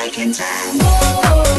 breaking down.